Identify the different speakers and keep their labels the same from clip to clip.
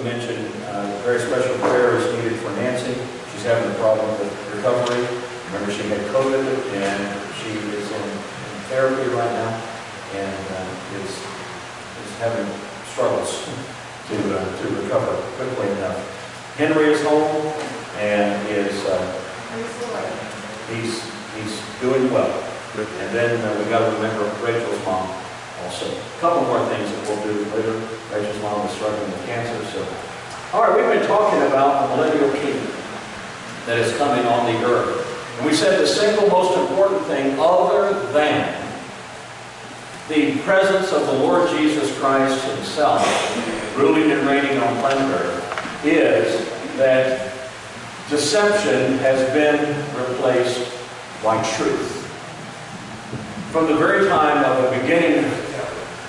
Speaker 1: to mention uh, very special prayer is needed for Nancy. She's having a problem with recovery. Remember, she had COVID, and she is in in therapy right now, and uh, is, is having struggles to, uh, to recover quickly enough. Henry is home, and is, uh, he's, he's doing well. And then uh, we got to remember Rachel's mom also. A couple more things that we'll do later. Rachel's mom is struggling with cancer, so. All right, we've been talking about the millennial kingdom that is coming on the earth. And we said the single most important thing other than the presence of the Lord Jesus Christ himself ruling and reigning on planet earth is that deception has been replaced by truth. From the very time of the beginning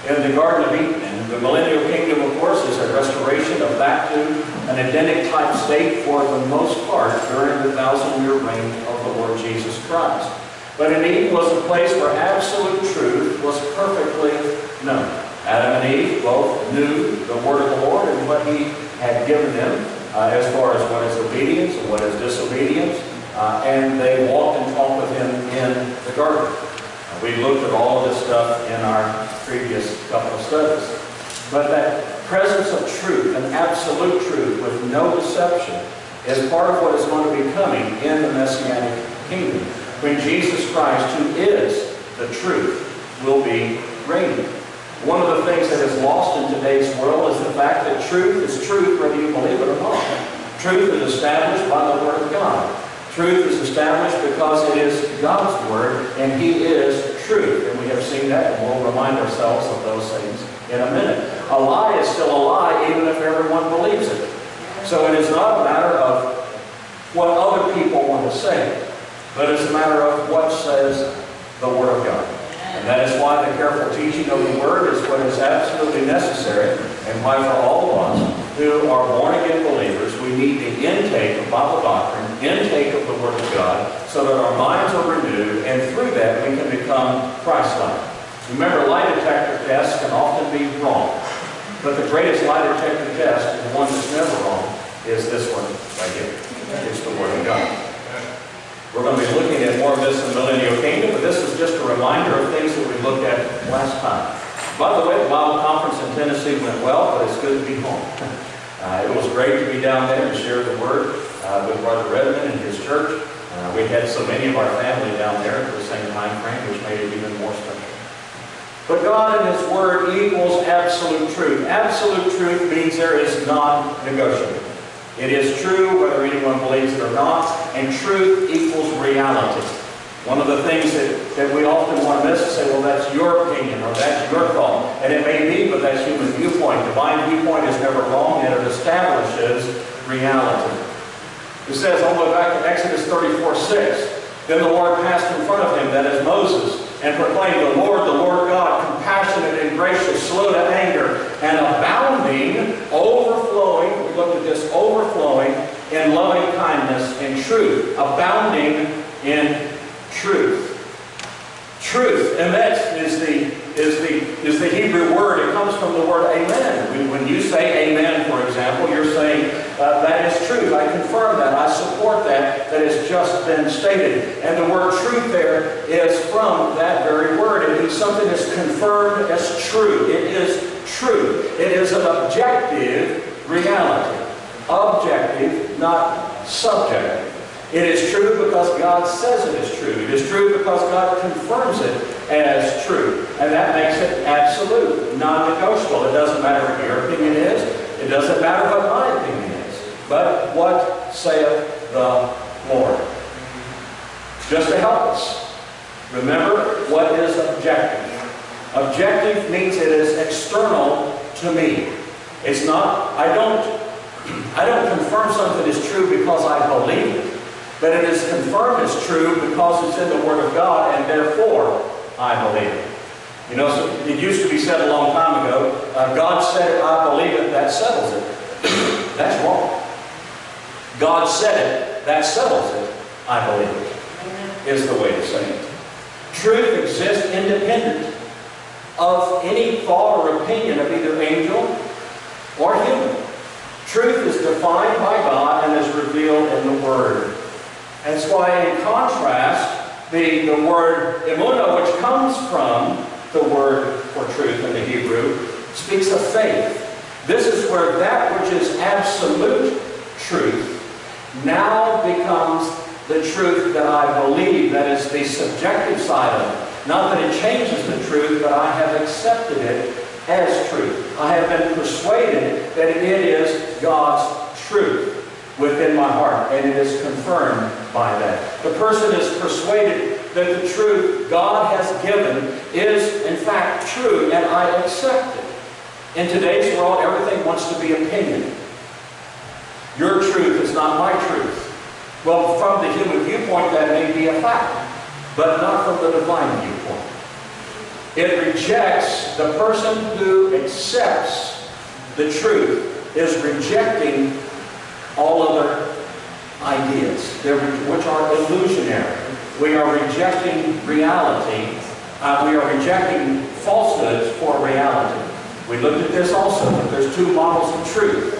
Speaker 1: in the Garden of Eden, the millennial kingdom, of course, is a restoration of back to an Edenic type state for the most part during the thousand year reign of the Lord Jesus Christ. But in Eden was a place where absolute truth was perfectly known. Adam and Eve both knew the word of the Lord and what he had given them uh, as far as what is obedience and what is disobedience. Uh, and they walked and talked with him in the garden. Uh, we looked at all of this stuff in our previous couple of studies. But that presence of truth, an absolute truth with no deception, is part of what is going to be coming in the Messianic kingdom. When Jesus Christ, who is the truth, will be reigning. One of the things that is lost in today's world is the fact that truth is truth whether you believe it or not. Truth is established by the Word of God. Truth is established because it is God's Word and He is truth. And we have seen that and we'll remind ourselves of those things in a minute. A lie is still a lie even if everyone believes it. So it is not a matter of what other people want to say, but it's a matter of what says the Word of God. And that is why the careful teaching of the Word is what is absolutely necessary, and why for all of us who are born-again believers, we need the intake of Bible doctrine, intake of the Word of God, so that our minds are renewed, and through that we can become Christ-like. Remember, lie detector tests can often be wrong, but the greatest lie detector test, and the one that's never wrong, is this one right here. It's the Word of God. We're going to be looking at more of this in the Millennial Kingdom, but this is just a reminder of things that we looked at last time. By the way, the Bible conference in Tennessee went well, but it's good to be home. Uh, it was great to be down there and share the Word uh, with Brother Redmond and his church. Uh, we had so many of our family down there at the same time frame, which made it even more special. But God and His Word equals absolute truth. Absolute truth means there is non-negotiable. It is true whether anyone believes it or not, and truth equals reality. One of the things that, that we often want to miss is say, well, that's your opinion or that's your thought. And it may be, but that's human viewpoint. Divine viewpoint is never wrong, and it establishes reality. It says all the way back to Exodus 34, 6, Then the Lord passed in front of him, that is Moses, and proclaim The Lord, the Lord God, compassionate and gracious, slow to anger, and abounding, overflowing, we looked at this, overflowing in loving kindness and truth, abounding in truth. Truth, and that is the is the is the Hebrew word. It comes from the word amen. When, you say amen, for example, you're saying uh, that is truth. I confirm that. I support that. That has just been stated. And the word truth there is from that very word. It means something is confirmed as true. It is true. It is an objective reality. Objective, not subjective. It is true because God says it is true. It is true because God confirms it as true. And that makes it absolute, non-negotiable. It doesn't matter what your opinion is. It doesn't matter what my opinion is. But what saith the Lord? Just to help us. Remember what is objective. Objective means it is external to me. It's not, I don't, I don't confirm something is true because I believe it. But it is confirmed as true because it's in the Word of God, and therefore I believe it. You know, so it used to be said a long time ago, uh, God said it, I believe it, that settles it. That's wrong. God said it, that settles it, I believe it, is the way to say it. Truth exists independent of any thought or opinion of either angel or human. Truth is defined by God and is revealed in the Word. That's why, in contrast, the, the word emuna, which comes from the word for truth in the Hebrew, speaks of faith. This is where that which is absolute truth now becomes the truth that I believe, that is the subjective side of it. Not that it changes the truth, but I have accepted it as truth. I have been persuaded that it is God's truth within my heart, and it is confirmed by that. The person is persuaded that the truth God has given is, in fact, true, and I accept it. In today's world, everything wants to be opinion. Your truth is not my truth. Well, from the human viewpoint, that may be a fact, but not from the divine viewpoint. It rejects the person who accepts the truth is rejecting all other ideas, which are illusionary. We are rejecting reality. Uh, we are rejecting falsehoods for reality. We looked at this also, that there's two models of truth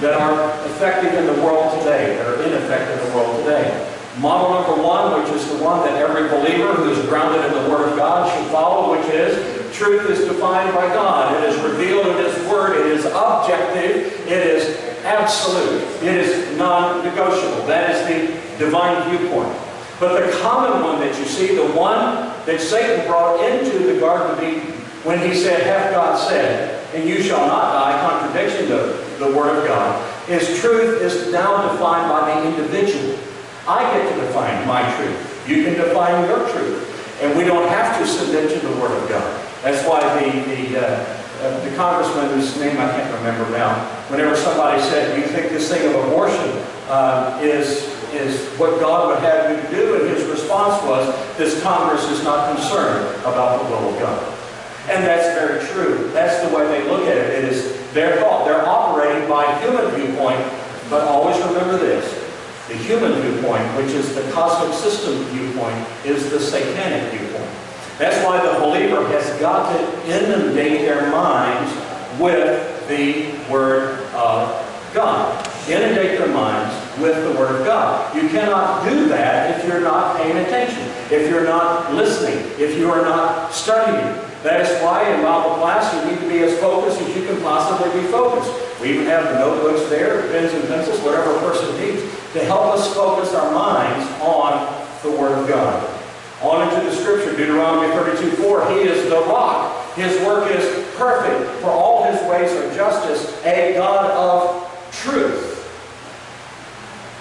Speaker 1: that are effective in the world today, that are ineffective in the world today. Model number one, which is the one that every believer who is grounded in the Word of God should follow, which is truth is defined by God. It is revealed in His Word. It is objective. It is absolute. It is non-negotiable. That is the divine viewpoint. But the common one that you see, the one that Satan brought into the Garden of Eden, when he said, hath God said, and you shall not die, contradiction to the Word of God, is truth is now defined by the individual. I get to define my truth. You can define your truth. And we don't have to submit to the Word of God. That's why the, the, uh, uh, the congressman whose name I can't remember now, whenever somebody said, you think this thing of abortion uh, is, is what God would have you to do? And his response was, this Congress is not concerned about the will of God. And that's very true. That's the way they look at it. It is their thought. They're operating by human viewpoint, but always remember this. The human viewpoint, which is the cosmic system viewpoint, is the satanic viewpoint. That's why the believer has got to inundate their minds with the Word of God. Inundate their minds with the Word of God. You cannot do that if you're not paying attention, if you're not listening, if you are not studying. That is why in Bible class you need to be as focused as you can possibly be focused. We even have the notebooks there, pens and pencils, whatever a person needs, to help us focus our minds on the Word of God. On into the Scripture, Deuteronomy 32, 4, He is the rock. His work is perfect, for all His ways are justice, a God of truth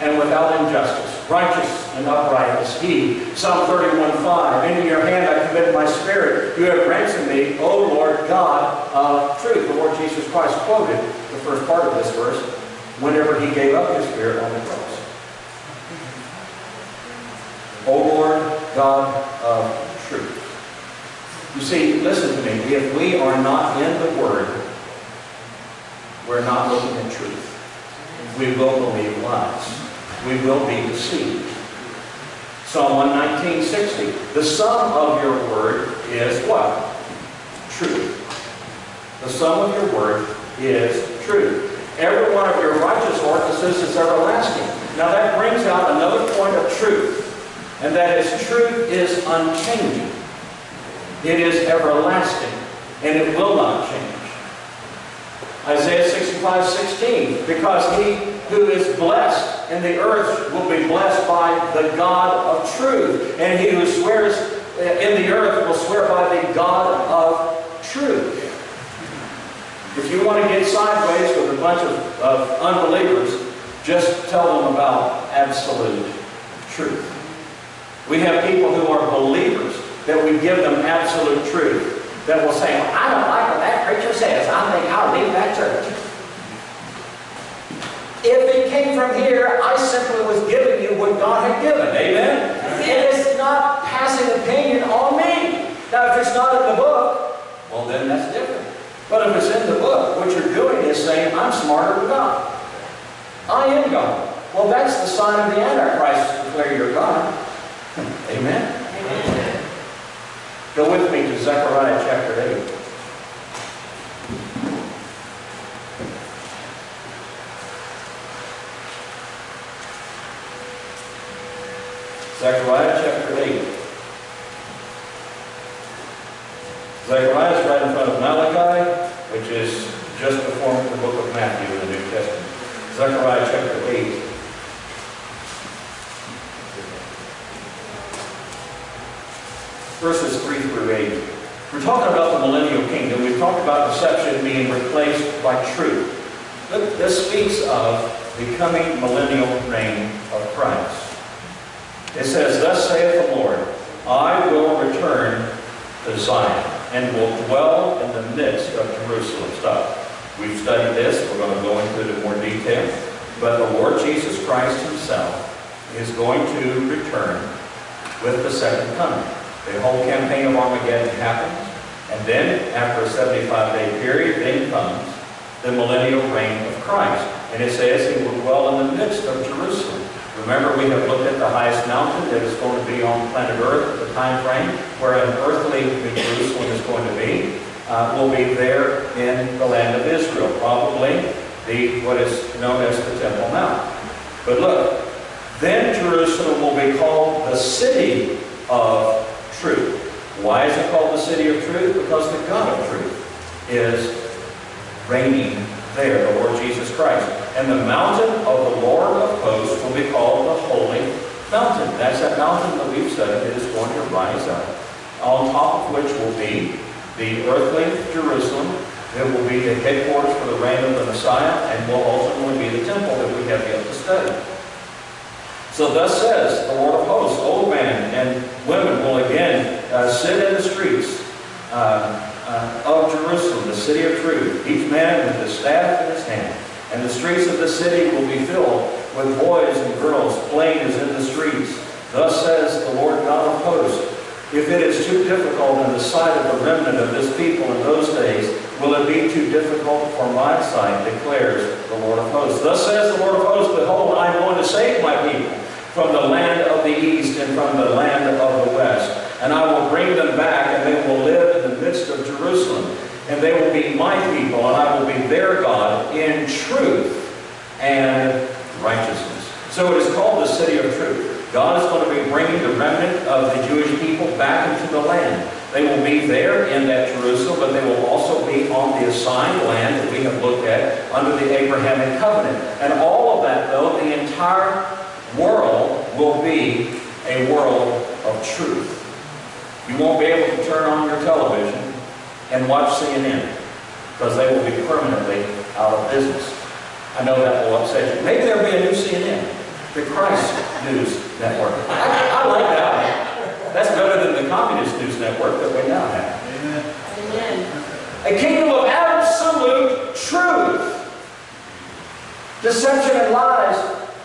Speaker 1: and without injustice. Righteous and upright is he. Psalm 31:5. Into your hand I commit my spirit. You have ransomed me, O Lord God of truth. The Lord Jesus Christ quoted the first part of this verse whenever he gave up his spirit on the cross. O Lord God of truth. You see, listen to me. If we are not in the Word, we're not looking at truth. We will believe lies we will be deceived. Psalm 119, 60. The sum of your word is what? Truth. The sum of your word is truth. Every one of your righteous ordinances is everlasting. Now that brings out another point of truth, and that is truth is unchanging. It is everlasting, and it will not change. Isaiah 65, 16, because he who is blessed in the earth will be blessed by the God of truth, and he who swears uh, in the earth will swear by the God of truth. If you want to get sideways with a bunch of, of unbelievers, just tell them about absolute truth. We have people who are believers that we give them absolute truth that will say, well, I don't like what that preacher says. I think I'll leave that church. If it came from here, I simply was giving you what God had given. Amen? It is not passing opinion on me. Now, if it's not in the book, well, then that's different. But if it's in the book, what you're doing is saying, I'm smarter than God. I am God. Well, that's the sign of the Antichrist, to declare you're God. Amen? Go with me to Zechariah chapter 8. Zechariah chapter 8. Zechariah is right in front of Malachi, which is just before the book of Matthew in the New Testament. Zechariah chapter 8. Verses 3 through 8. We're talking about the millennial kingdom. We've talked about deception being replaced by truth. This speaks of the coming millennial reign of Christ. It says, Thus saith the Lord, I will return to Zion and will dwell in the midst of Jerusalem. Stop. We've studied this. We're going to go into it in more detail. But the Lord Jesus Christ himself is going to return with the second coming. The whole campaign of Armageddon happens. And then, after a 75-day period, then comes the millennial reign of Christ. And it says he will dwell in the midst of Jerusalem. Remember, we have looked at the highest mountain that is going to be on planet Earth at the time frame, where an earthly Jerusalem is going to be. Uh, will be there in the land of Israel, probably the what is known as the Temple Mount. But look, then Jerusalem will be called the city of truth. Why is it called the city of truth? Because the God of truth is reigning there, the Lord Jesus Christ. And the mountain of the Lord of hosts will be called the Holy Mountain. That's that mountain that we've studied that is going to rise up, on top of which will be the earthly Jerusalem. It will be the headquarters for the reign of the Messiah, and will ultimately be the temple that we have yet to study. So thus says the Lord of hosts, old man and women will again uh, sit in the streets uh, uh, of Jerusalem, the city of truth, each man with his staff in his hand. And the streets of the city will be filled with boys and girls playing as in the streets. Thus says the Lord God of hosts, if it is too difficult in the sight of the remnant of this people in those days, will it be too difficult for my sight, declares the Lord of hosts. Thus says the Lord of hosts, Behold, I am going to save my people from the land of the east and from the land of the west. And I will bring them back, and they will live in the midst of Jerusalem. And they will be my people, and I will be their God in truth and righteousness. So it is called the city of truth. God is going to be bringing the remnant of the Jewish people back into the land. They will be there in that Jerusalem, but they will also be on the assigned land that we have looked at under the Abrahamic covenant. And all of that, though, the entire world will be a world of truth. You won't be able to turn on your television and watch CNN because they will be permanently out of business. I know that will upset you. Maybe there'll be a new CNN, the Christ News Network. I, I like that one. That's better than the Communist News Network that we now have.
Speaker 2: Amen.
Speaker 3: Amen.
Speaker 1: A kingdom of absolute truth. Deception and lies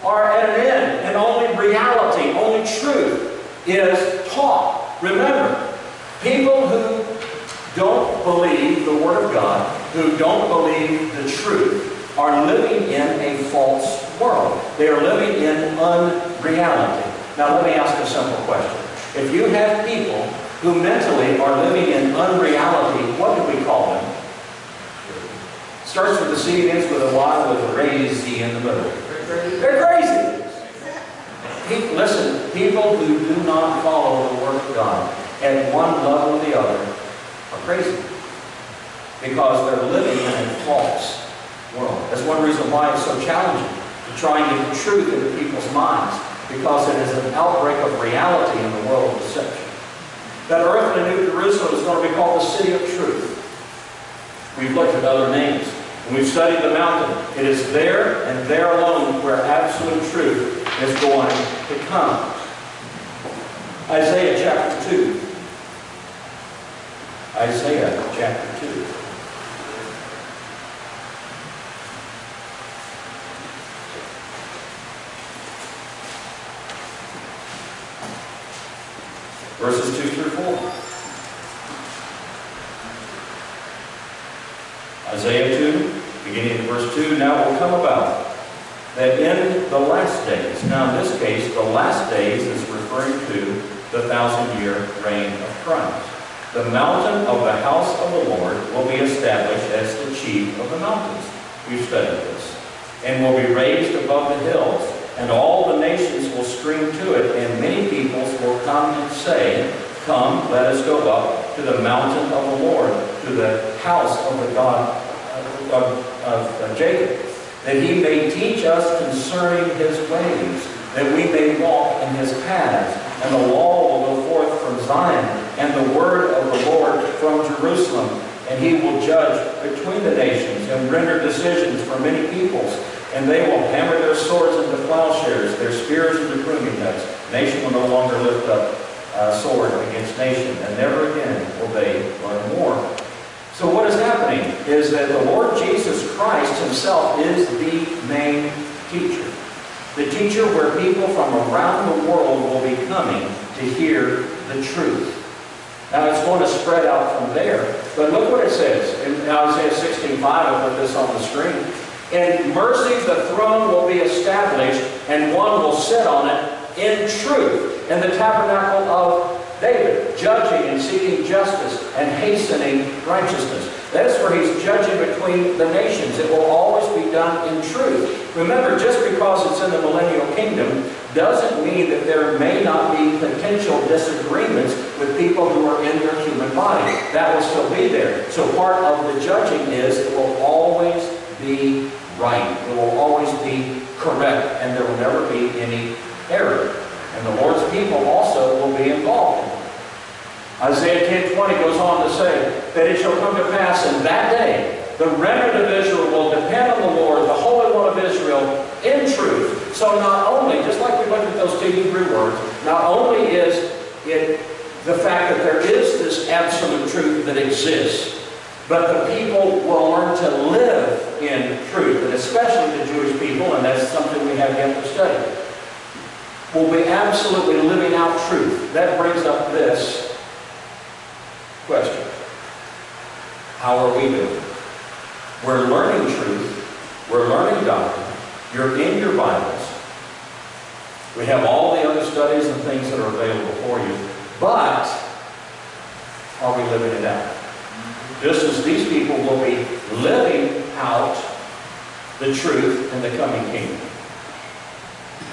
Speaker 1: are at an end, only reality, only truth is taught. Remember, people who don't believe the Word of God, who don't believe the truth, are living in a false world. They are living in unreality. Now, let me ask a simple question. If you have people who mentally are living in unreality, what do we call them? Starts with the C, ends with a Y, with a raised E in the middle. They're crazy. Pe- listen, people who do not follow the Word of God at one level or the other are crazy. Because they're living in a false world. That's one reason why it's so challenging to try and get the truth into people's minds. Because it is an outbreak of reality in the world of deception. That earth and New Jerusalem is going to be called the city of truth. We've looked at other names. And we've studied the mountain. It is there and there alone where absolute truth is going to come. Isaiah chapter 2. Isaiah chapter 2. Verses 2 through 4. Isaiah 2, beginning in verse 2, Now will come about that in the last days, now in this case, the last days is referring to the thousand-year reign of Christ. The mountain of the house of the Lord will be established as the chief of the mountains. We've studied this. And will be raised above the hills, and all the nations will stream to it, and many peoples will come and say, Come, let us go up to the mountain of the Lord, to the house of the God of, of, of Jacob, that he may teach us concerning his ways, that we may walk in his paths. And the law will go forth from Zion, and the word of the Lord from Jerusalem. And he will judge between the nations and render decisions for many peoples. And they will hammer their swords into plowshares, their spears into pruning hooks. Nation will no longer lift up sword against nation, and never again will they learn war. So what is happening is that the Lord Jesus Christ himself is the main teacher. The teacher where people from around the world will be coming to hear the truth. Now it's going to spread out from there. But look what it says in Isaiah 16:5. I'll put this on the screen. In mercy the throne will be established, and one will sit on it in truth. In the tabernacle of David, judging and seeking justice and hastening righteousness. That is where he's judging between the nations. It will always be done in truth. Remember, just because it's in the millennial kingdom doesn't mean that there may not be potential disagreements with people who are in their human body. That will still be there. So part of the judging is it will always be right. It will always be correct, and there will never be any error. And the Lord's people also will be involved. Isaiah 10:20 goes on to say that it shall come to pass in that day the remnant of Israel will depend on the Lord, the Holy One of Israel, in truth. So not only, just like we looked at those two Hebrew words, not only is it the fact that there is this absolute truth that exists, but the people will learn to live in truth, and especially the Jewish people, and that's something we have yet to study will be absolutely living out truth. That brings up this question. How are we doing? We're learning truth. We're learning doctrine. You're in your Bibles. We have all the other studies and things that are available for you. But are we living it out? Just as these people will be living out the truth in the coming kingdom.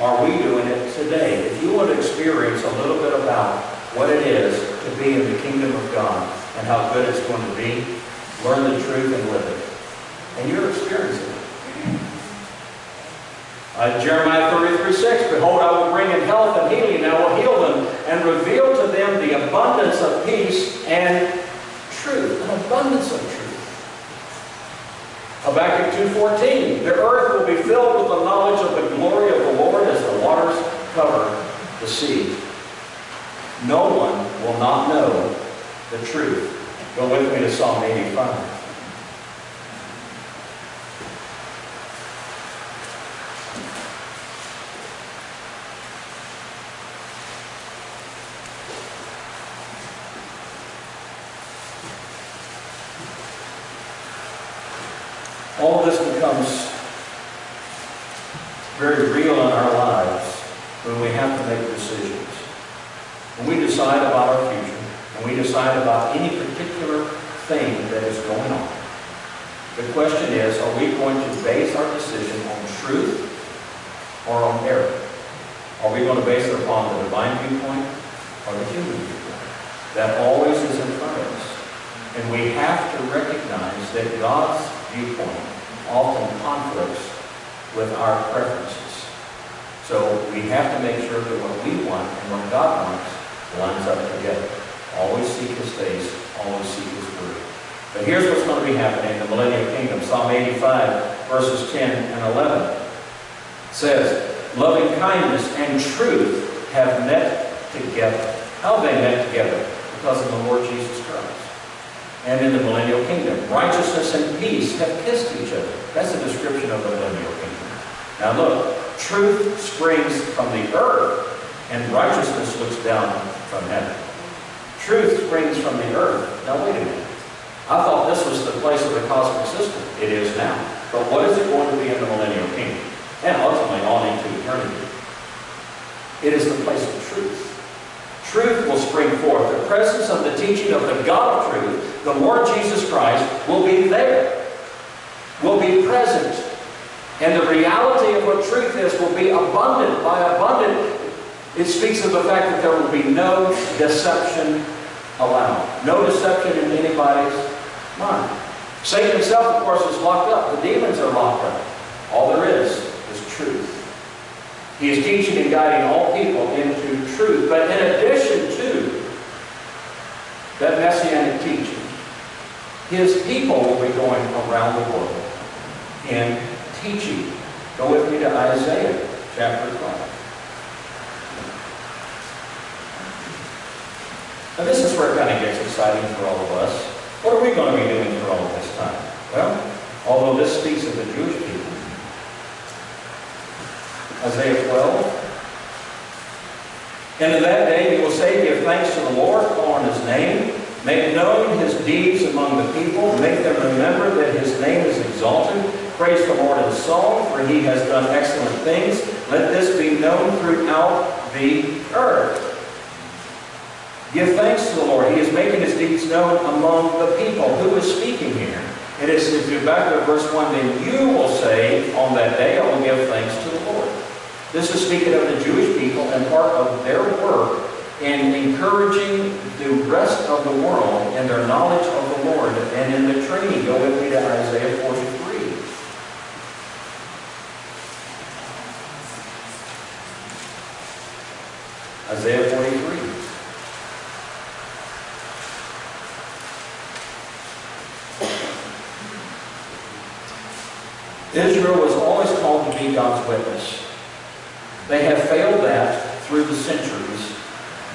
Speaker 1: Are we doing it today? If you want to experience a little bit about what it is to be in the kingdom of God and how good it's going to be, learn the truth and live it. And you're experiencing it. Uh, Jeremiah 33, 6, Behold, I will bring in health and healing, and I will heal them, and reveal to them the abundance of peace and truth. An abundance of truth. Habakkuk 2.14, The earth will be filled with the knowledge of the glory of the Lord as the waters cover the sea. No one will not know the truth. Go with me to Psalm 85. All of this becomes very real in our lives when we have to make decisions. When we decide about our future, and we decide about any particular thing that is going on, the question is, are we going to base our decision on truth or on error? Are we going to base it upon the divine viewpoint or the human viewpoint? That always is in front of us. And we have to recognize that God's viewpoint often conflicts with our preferences. So we have to make sure that what we want and what God wants lines up together. Always seek His face, always seek His. But here's what's going to be happening in the millennial kingdom. Psalm 85, verses 10 and 11 says, Loving kindness and truth have met together. How they met together? Because of the Lord Jesus Christ and in the millennial kingdom. Righteousness and peace have kissed each other. That's a description of the millennial kingdom. Now look, truth springs from the earth, and righteousness looks down from heaven. Truth springs from the earth. Now wait a minute. I thought this was the place of the cosmic system. It is now. But what is it going to be in the millennial kingdom? And ultimately on into eternity. It is the place of truth. Truth will spring forth. The presence of the teaching of the God of truth, the Lord Jesus Christ, will be there, will be present. And the reality of what truth is will be abundant. By abundant, it speaks of the fact that there will be no deception allowed. No deception in anybody's mind. Satan himself, of course, is locked up. The demons are locked up. All there is is truth. He is teaching and guiding all people into truth. But in addition to that messianic teaching, his people will be going around the world and teaching. Go with me to Isaiah chapter 12. Now this is where it kind of gets exciting for all of us. What are we going to be doing for all this time? Well, although this speaks of the Jewish people, Isaiah 12. And in that day you will say, Give thanks to the Lord, call on his name, make known his deeds among the people, make them remember that his name is exalted. Praise the Lord in song, for he has done excellent things. Let this be known throughout the earth. Give thanks to the Lord. He is making his deeds known among the people. Who is speaking here? It is, if you back to verse 1, then you will say, on that day I will give thanks to the Lord. This is speaking of the Jewish people and part of their work in encouraging the rest of the world in their knowledge of the Lord and in the training. Go with me to Isaiah 43. Isaiah 43. Israel was always called to be God's witness. They have failed that through the centuries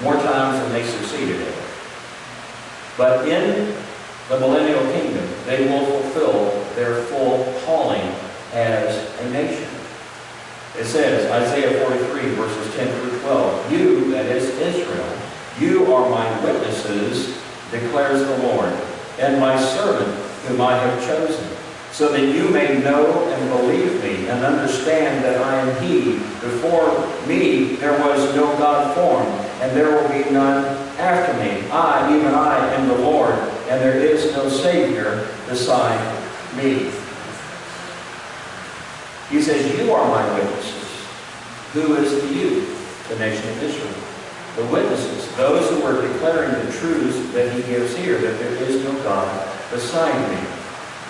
Speaker 1: more times than they succeeded. But in the millennial kingdom, they will fulfill their full calling as a nation. It says, Isaiah 43, verses 10 through 12, You, that is Israel, you are my witnesses, declares the Lord, and my servant whom I have chosen so that you may know and believe me and understand that I am he. Before me there was no God formed, and there will be none after me. I, even I, am the Lord, and there is no Savior beside me. He says, You are my witnesses. Who is the you? The nation of Israel. The witnesses, those who are declaring the truths that he gives here, that there is no God beside me.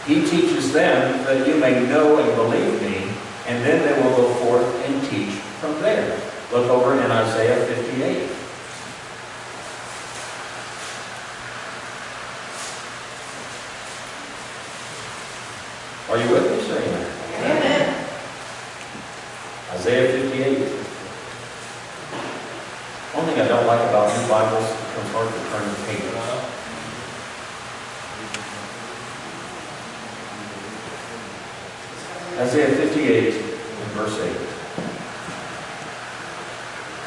Speaker 1: He teaches them that you may know and believe me, and then they will go forth and teach from there. Look over in Isaiah 58. Are you with me? Amen.
Speaker 2: Amen.
Speaker 1: Isaiah 58. One thing I don't like about new Bibles, it becomes hard to turn the pages. Isaiah 58 and verse 8.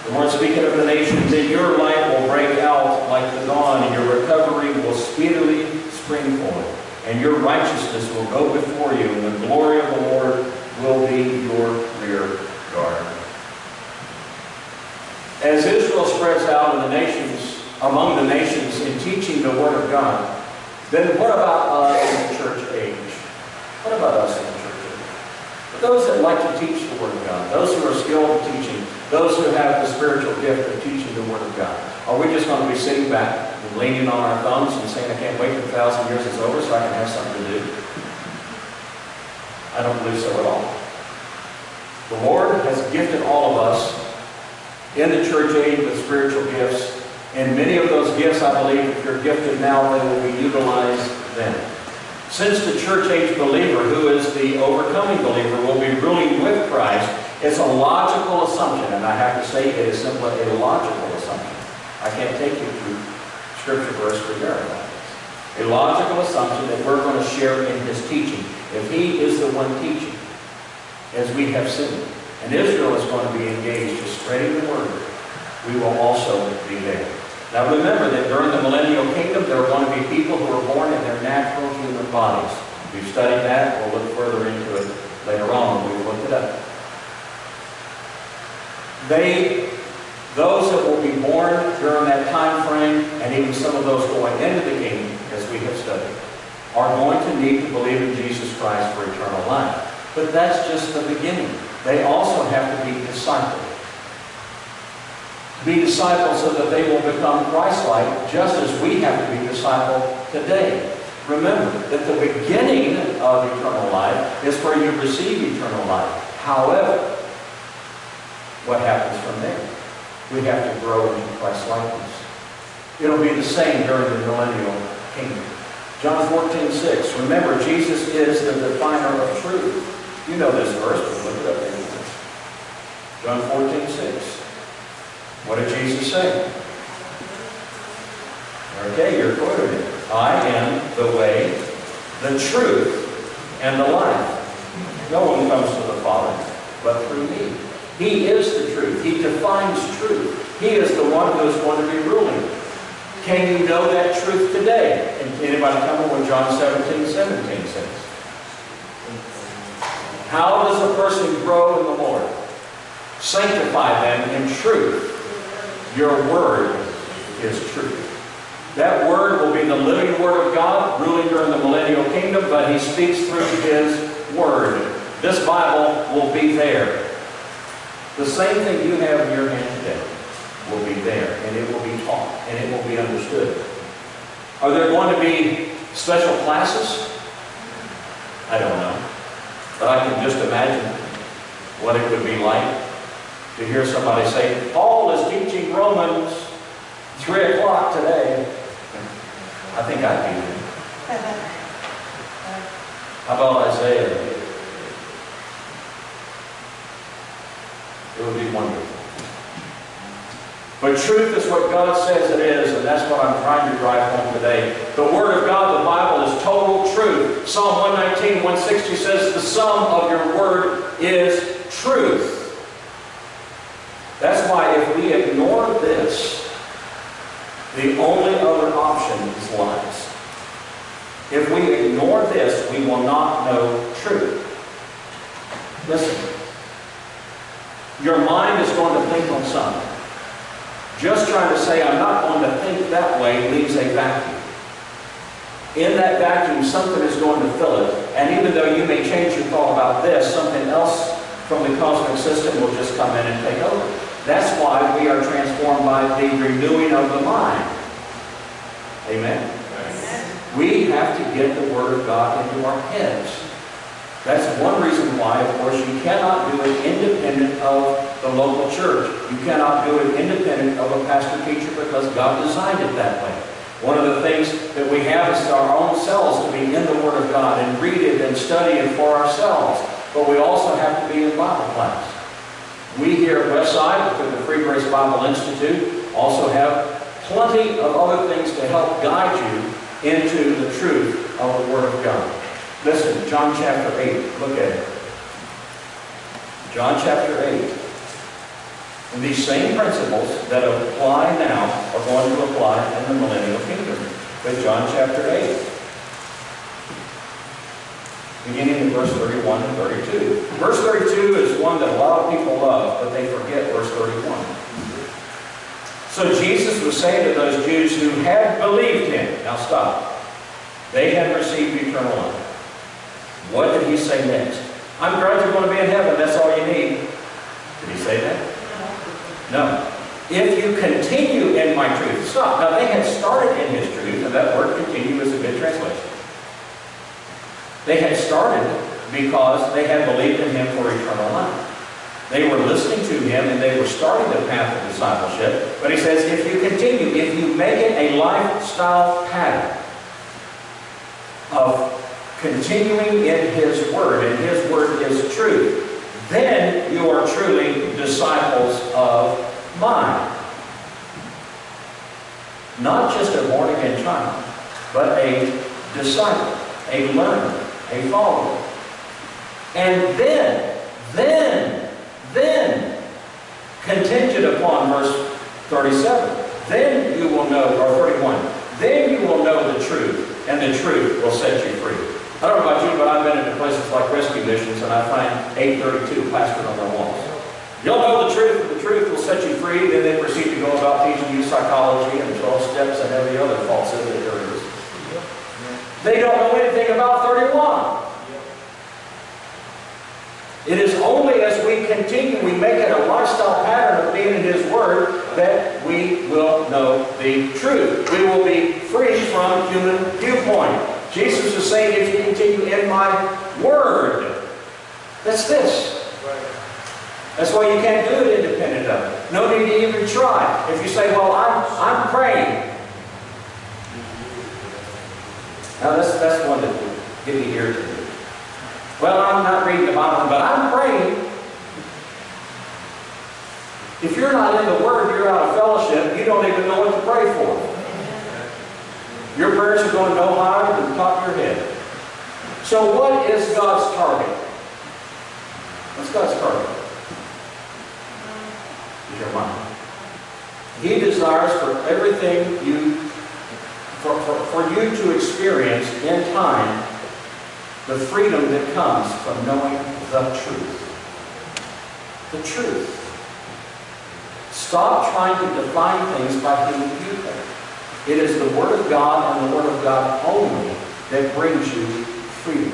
Speaker 1: The Lord speaking of the nations, that your light will break out like the dawn, and your recovery will speedily spring forth, and your righteousness will go before you, and the glory of the Lord will be your rear guard. As Israel spreads out in the nations, among the nations in teaching the Word of God, then what about us in the church age? What about us in the church age? But those that like to teach the Word of God, those who are skilled in teaching, those who have the spiritual gift of teaching the Word of God, are we just going to be sitting back and leaning on our thumbs and saying, I can't wait for a thousand years is over so I can have something to do? I don't believe so at all. The Lord has gifted all of us in the church age with spiritual gifts. And many of those gifts, I believe, if you're gifted now, they will be utilized. Since the church age believer, who is the overcoming believer, will be ruling with Christ, it's a logical assumption, and I have to say it is simply a logical assumption. I can't take you through scripture verse for verify this. A logical assumption that we're going to share in his teaching. If he is the one teaching, as we have seen, and Israel is going to be engaged in spreading the word, we will also be there. Now remember that during the millennial kingdom, there are going to be people who are born in their natural human bodies. We've studied that. We'll look further into it later on when we look it up. They, those that will be born during that time frame, and even some of those going into the kingdom, as we have studied, are going to need to believe in Jesus Christ for eternal life. But that's just the beginning. They also have to be discipled. Be disciples so that they will become Christ-like, just as we have to be discipled today. Remember that the beginning of eternal life is where you receive eternal life. However, what happens from there? We have to grow into Christ likeness. It'll be the same during the millennial kingdom. John 14, 6. Remember, Jesus is the definer of truth. You know this verse, but look it up anyway. John 14, 6. What did Jesus say? Okay, you're quoting it. I am the way, the truth, and the life. No one comes to the Father but through me. He is the truth. He defines truth. He is the one who is going to be ruling. Can you know that truth today? And can anybody tell me what John 17, 17 says? How does a person grow in the Lord? Sanctify them in truth. Your word is truth. That word will be the living word of God, ruling during the millennial kingdom, but he speaks through his word. This Bible will be there. The same thing you have in your hand today will be there, and it will be taught, and it will be understood. Are there going to be special classes? I don't know. But I can just imagine what it would be like to hear somebody say, Paul is teaching Romans 3 o'clock today. I think I'd be there. How about Isaiah? It would be wonderful. But truth is what God says it is, and that's what I'm trying to drive home today. The Word of God, the Bible, is total truth. Psalm 119, 160 says, The sum of your Word is truth. That's why if we ignore this, the only other option is lies. If we ignore this, we will not know truth. Listen, your mind is going to think on something. Just trying to say, I'm not going to think that way, leaves a vacuum. In that vacuum, something is going to fill it. And even though you may change your thought about this, something else from the cosmic system will just come in and take over. That's why we are transformed by the renewing of the mind. Amen? We have to get the Word of God into our heads. That's one reason why, of course, you cannot do it independent of the local church. You cannot do it independent of a pastor-teacher because God designed it that way. One of the things that we have is our own selves to be in the Word of God and read it and study it for ourselves. But we also have to be in Bible class. We here at Westside, through the Free Grace Bible Institute, also have plenty of other things to help guide you into the truth of the Word of God. Listen, John chapter 8, look at it. John chapter 8. And these same principles that apply now are going to apply in the millennial kingdom. But John chapter 8 beginning in verse 31 and 32. Verse 32 is one that a lot of people love, but they forget verse 31. So Jesus was saying to those Jews who had believed him, now stop, they had received eternal life. What did he say next? I'm glad you're going to be in heaven, that's all you need. Did he say that? No. If you continue in my truth, stop. Now they had started in his truth, and that word continue is a good translation. They had started because they had believed in him for eternal life. They were listening to him and they were starting the path of discipleship. But he says, if you continue, if you make it a lifestyle pattern of continuing in his word, and his word is truth, then you are truly disciples of mine. Not just a born-again child, but a disciple, a learner, a follower. And then, then, then, contingent upon verse 37, then you will know, or 31, then you will know the truth, and the truth will set you free. I don't know about you, but I've been into places like rescue missions, and I find 832 plastered on their walls. You'll know the truth, and the truth will set you free. Then they proceed to go about teaching you psychology and 12 steps and every other is. They don't know anything about 31. It is only as we continue, we make it a lifestyle pattern of being in His Word, that we will know the truth. We will be free from human viewpoint. Jesus is saying, if you continue in my Word, that's this. That's why you can't do it independent of it. No need to even try. If you say, well, I'm, I'm praying. Now, that's, that's one that would get me irritated. Well, I'm not reading the Bible, but I'm praying. If you're not in the Word, you're out of fellowship, you don't even know what to pray for. Your prayers are going no higher than the top of your head. So what is God's target? What's God's target? Is your mind. He desires for everything you, for, for, you to experience in time the freedom that comes from knowing the truth. The truth. Stop trying to define things by human viewpoint. It is the Word of God and the Word of God only that brings you freedom.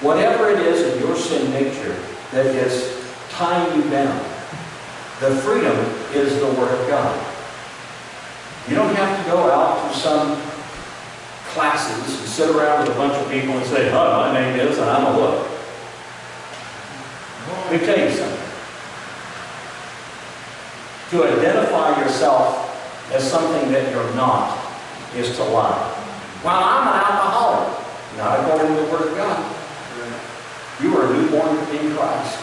Speaker 1: Whatever it is in your sin nature that is tying you down, the freedom is the Word of God. You don't have to go out to some classes and sit around with a bunch of people and say, oh, my name is, and I'm a look. Let me tell you something. To identify yourself as something that you're not is to lie. Well, I'm an alcoholic. Not according to the Word of God. You are a newborn in Christ.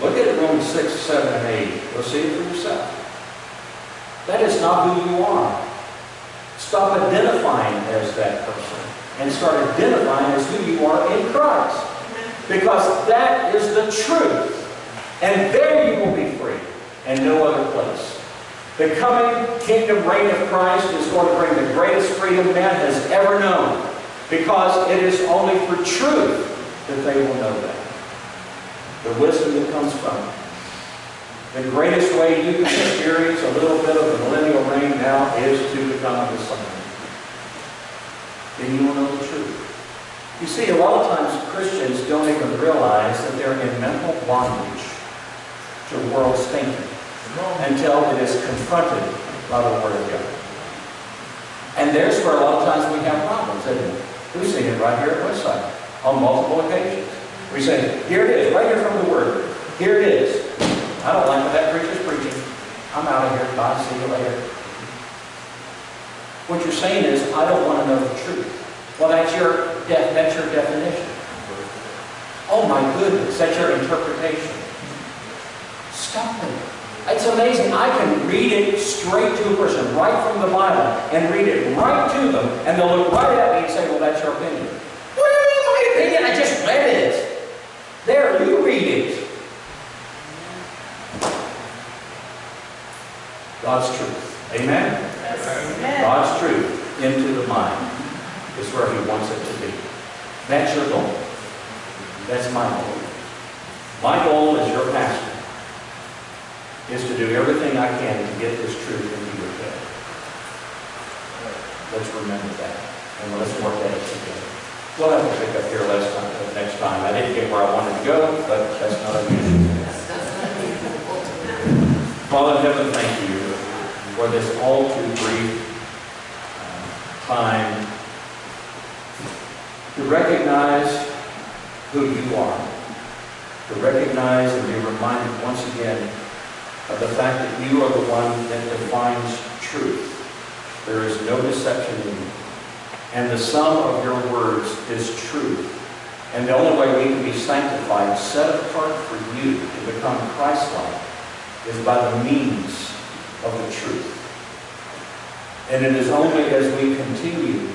Speaker 1: Look at Romans 6, 7, and 8. You'll see it for yourself. That is not who you are. Stop identifying as that person and start identifying as who you are in Christ. Because that is the truth. And there you will be free and no other place. The coming kingdom reign of Christ is going to bring the greatest freedom man has ever known. Because it is only for truth that they will know that. The wisdom that comes from. The greatest way you can experience a little bit of the millennial reign now is to become a disciple. Then you will know the truth. You see, a lot of times Christians don't even realize that they're in mental bondage to world thinking until it is confronted by the Word of God. And there's where a lot of times we have problems, isn't it? We've seen it right here at Westside on multiple occasions. We say, here it is, right here from the Word. Here it is. I don't like what that preacher's preaching. I'm out of here. Bye. See you later. What you're saying is, I don't want to know the truth. Well, that's your, de- that's your definition. Oh my goodness, that's your interpretation. Stop it. It's amazing. I can read it straight to a person, right from the Bible, and read it right to them, and they'll look right at me and say, well, that's your opinion. Mean my opinion? I just read it. There, you read it. God's truth. Amen? God's truth into the mind is where He wants it to be. That's your goal. That's my goal. My goal as your pastor is to do everything I can to get this truth into your head. Let's remember that, and let's work at it together. We'll have to pick up here last time, uh, next time. I didn't get where I wanted to go, but that's not unusual. Father in heaven, thank you for this all too brief uh, time to recognize who you are, to recognize and be reminded once again of the fact that you are the one that defines truth. There is no deception in you. And the sum of your words is truth. And the only way we can be sanctified, set apart for you to become Christ-like, is by the means of the truth. And it is only as we continue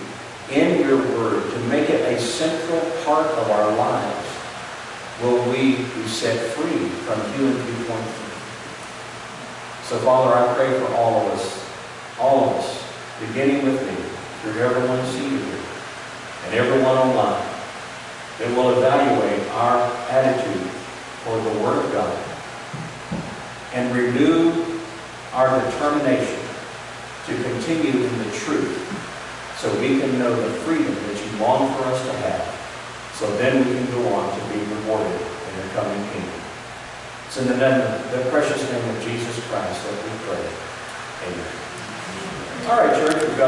Speaker 1: in your word to make it a central part of our lives will we be set free from human viewpoint so, Father, I pray for all of us, all of us, beginning with me, through everyone seated here, and everyone online, that will evaluate our attitude toward the Word of God and renew our determination to continue in the truth so we can know the freedom that you long for us to have so then we can go on to be rewarded in your coming kingdom. It's in the, the precious name of Jesus Christ that we pray. Amen. All right, church, we've got